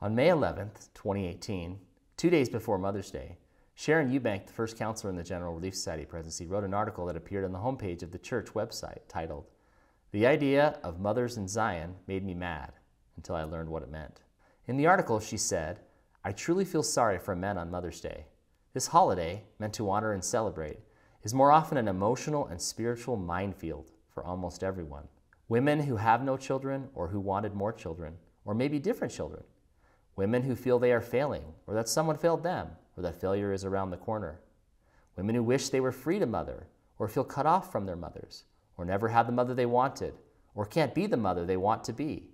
On May 11th, 2018, two days before Mother's Day, Sharon Eubank, the first counselor in the General Relief Society presidency, wrote an article that appeared on the homepage of the church website titled, The Idea of Mothers in Zion Made Me Mad Until I Learned What It Meant. In the article, she said, I truly feel sorry for men on Mother's Day. This holiday, meant to honor and celebrate, is more often an emotional and spiritual minefield for almost everyone. Women who have no children or who wanted more children, or maybe different children. Women who feel they are failing, or that someone failed them, or that failure is around the corner. Women who wish they were free to mother, or feel cut off from their mothers, or never had the mother they wanted, or can't be the mother they want to be.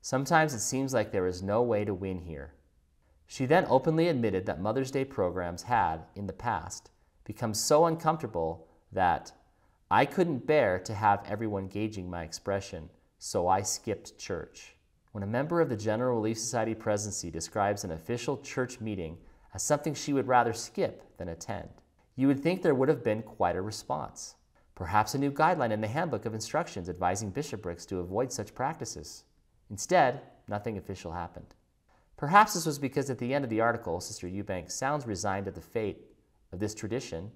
Sometimes it seems like there is no way to win here. She then openly admitted that Mother's Day programs had, in the past, become so uncomfortable that I couldn't bear to have everyone gauging my expression, so I skipped church. When a member of the General Relief Society presidency describes an official church meeting as something she would rather skip than attend, you would think there would have been quite a response. Perhaps a new guideline in the handbook of instructions advising bishoprics to avoid such practices. Instead, nothing official happened. Perhaps this was because at the end of the article, Sister Eubank sounds resigned to the fate of this tradition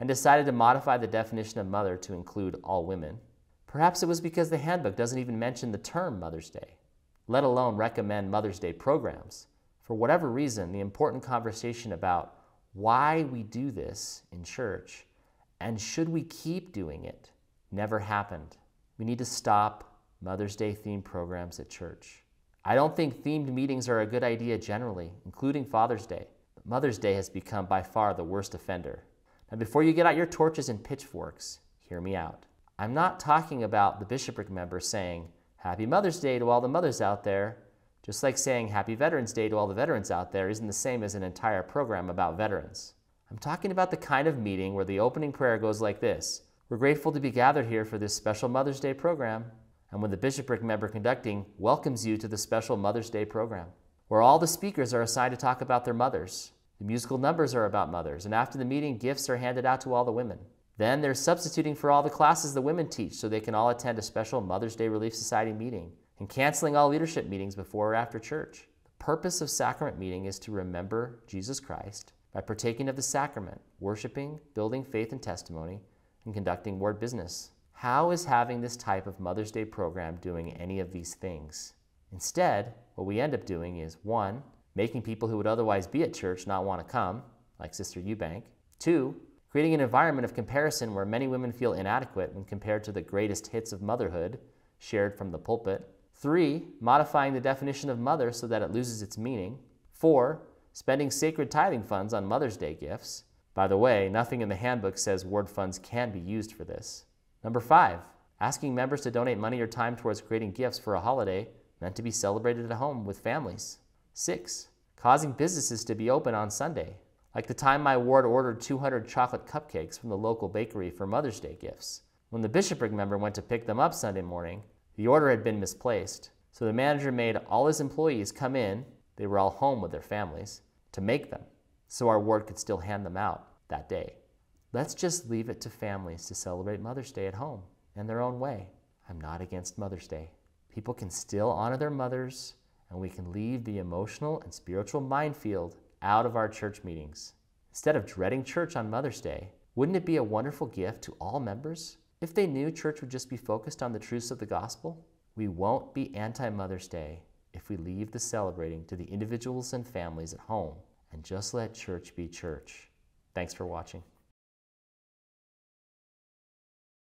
and decided to modify the definition of mother to include all women. Perhaps it was because the handbook doesn't even mention the term Mother's Day, let alone recommend Mother's Day programs. For whatever reason, the important conversation about why we do this in church and should we keep doing it never happened. We need to stop Mother's Day themed programs at church. I don't think themed meetings are a good idea generally, including Father's Day. But Mother's Day has become by far the worst offender. Now, before you get out your torches and pitchforks, hear me out. I'm not talking about the bishopric member saying, Happy Mother's Day to all the mothers out there, just like saying Happy Veterans Day to all the veterans out there isn't the same as an entire program about veterans. I'm talking about the kind of meeting where the opening prayer goes like this We're grateful to be gathered here for this special Mother's Day program and when the bishopric member conducting welcomes you to the special Mother's Day program, where all the speakers are assigned to talk about their mothers. The musical numbers are about mothers, and after the meeting, gifts are handed out to all the women. Then they're substituting for all the classes the women teach so they can all attend a special Mother's Day Relief Society meeting, and canceling all leadership meetings before or after church. The purpose of sacrament meeting is to remember Jesus Christ by partaking of the sacrament, worshiping, building faith and testimony, and conducting ward business. How is having this type of Mother's Day program doing any of these things? Instead, what we end up doing is one, making people who would otherwise be at church not want to come, like Sister Eubank. Two, creating an environment of comparison where many women feel inadequate when compared to the greatest hits of motherhood shared from the pulpit. Three, modifying the definition of mother so that it loses its meaning. Four, spending sacred tithing funds on Mother's Day gifts. By the way, nothing in the handbook says ward funds can be used for this. Number five, asking members to donate money or time towards creating gifts for a holiday meant to be celebrated at home with families. Six, causing businesses to be open on Sunday, like the time my ward ordered 200 chocolate cupcakes from the local bakery for Mother's Day gifts. When the bishopric member went to pick them up Sunday morning, the order had been misplaced, so the manager made all his employees come in, they were all home with their families, to make them, so our ward could still hand them out that day. Let's just leave it to families to celebrate Mother's Day at home in their own way. I'm not against Mother's Day. People can still honor their mothers, and we can leave the emotional and spiritual minefield out of our church meetings. Instead of dreading church on Mother's Day, wouldn't it be a wonderful gift to all members if they knew church would just be focused on the truths of the gospel? We won't be anti Mother's Day if we leave the celebrating to the individuals and families at home and just let church be church. Thanks for watching.